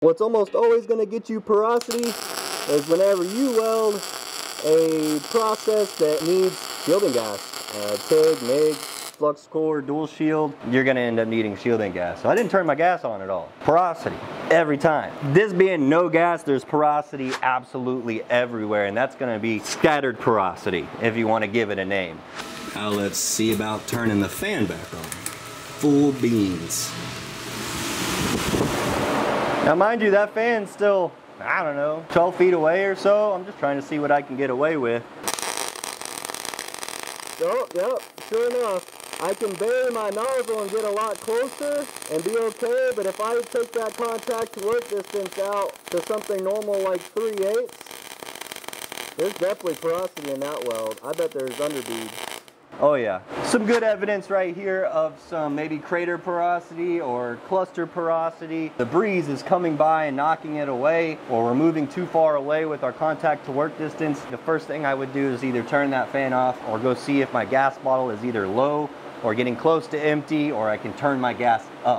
What's almost always going to get you porosity is whenever you weld a process that needs shielding gas. Uh, TIG, MIG, flux core, dual shield, you're gonna end up needing shielding gas. So I didn't turn my gas on at all. Porosity, every time. This being no gas, there's porosity absolutely everywhere, and that's gonna be scattered porosity, if you wanna give it a name. Now let's see about turning the fan back on. Full beans. Now mind you, that fan's still, I don't know, 12 feet away or so. I'm just trying to see what I can get away with. Oh, yep, sure enough. I can bury my nozzle and get a lot closer and be okay, but if I take that contact work distance out to something normal like 3 eighths, there's definitely porosity in that weld. I bet there's underbead. Oh yeah. Some good evidence right here of some maybe crater porosity or cluster porosity. The breeze is coming by and knocking it away or we're moving too far away with our contact to work distance. The first thing I would do is either turn that fan off or go see if my gas bottle is either low or getting close to empty or I can turn my gas up.